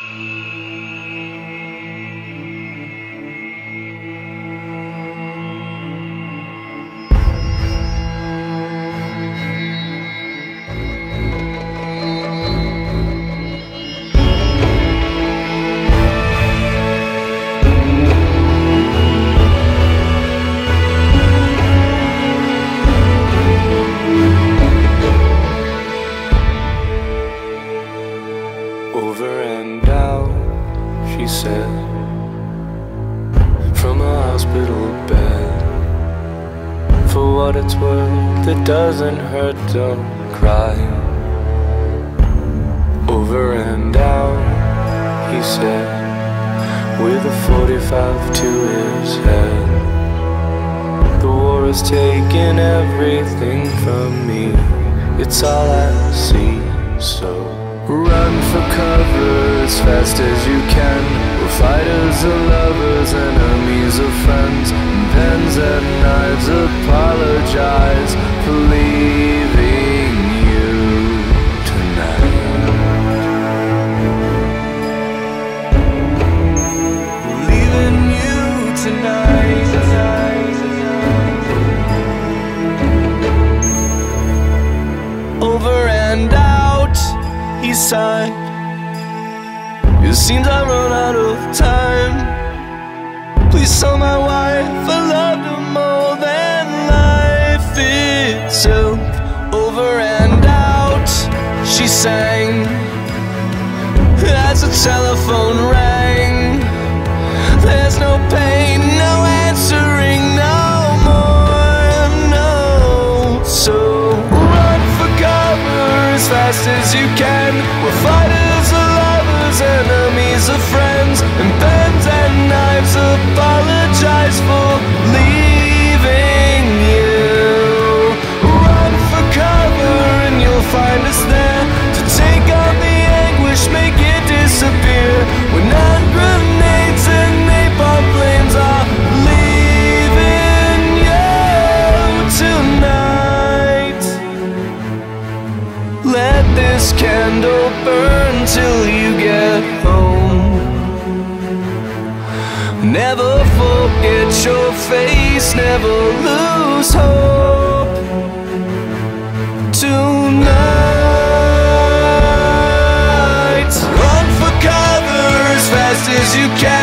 Música Over and out, she said, from a hospital bed. For what it's worth, it doesn't hurt, don't cry. Over and out, he said, with a 45 to his head. The war has taken everything from me, it's all I see, so. Run for cover as fast as you can. We're fighters or lovers, enemies or friends. Pens and knives apologize sighed. It seems I run out of time. Please tell my wife I loved her more than life itself. Over and out, she sang as the telephone rang. As fast as you can. We're fighters or Let this candle burn till you get home. Never forget your face, never lose hope. Tonight Run for cover as fast as you can.